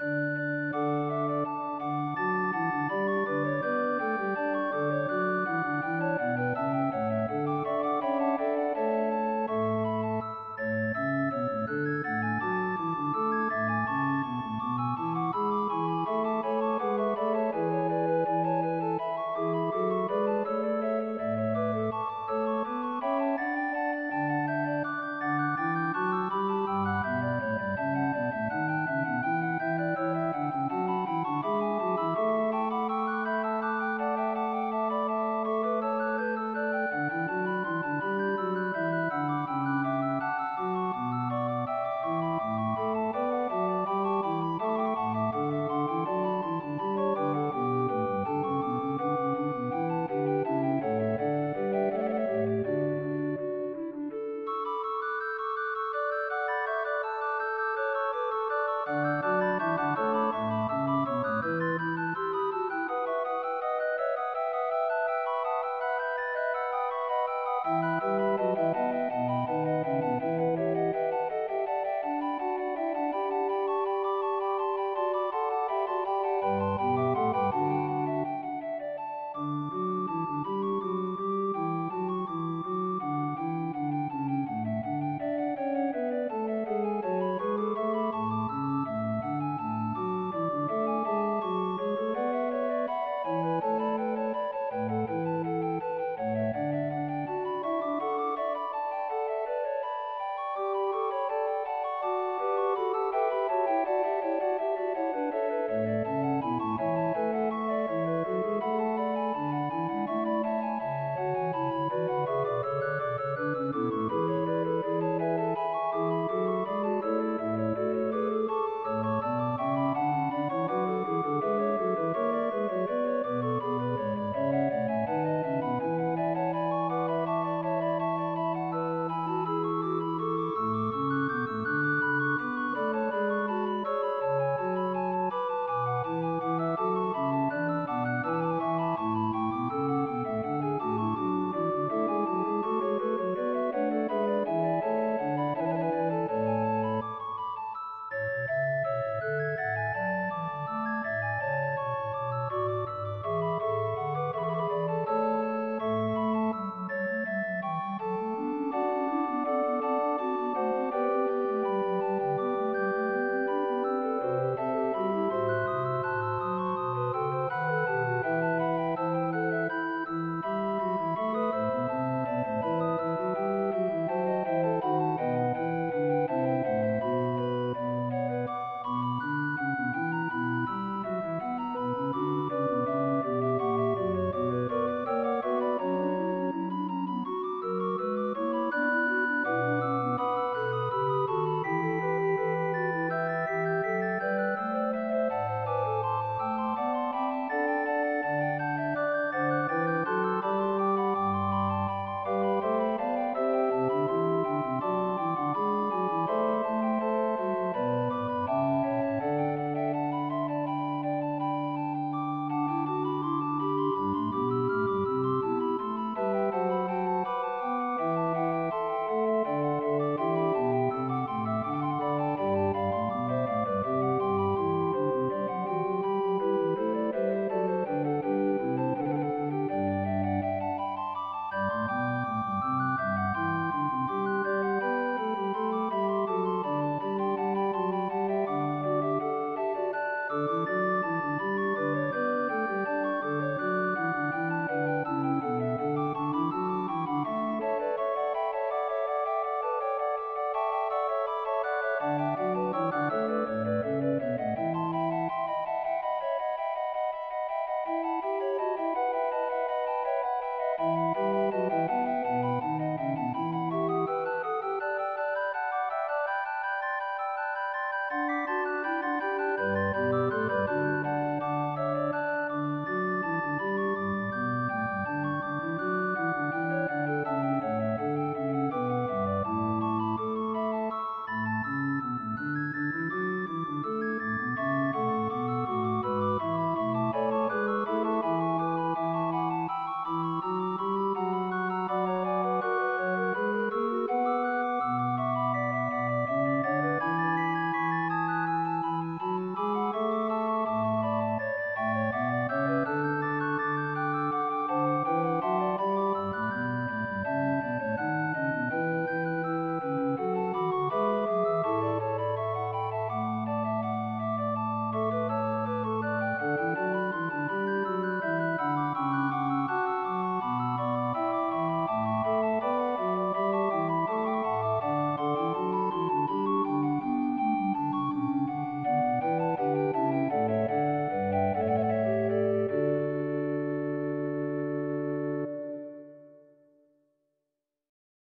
you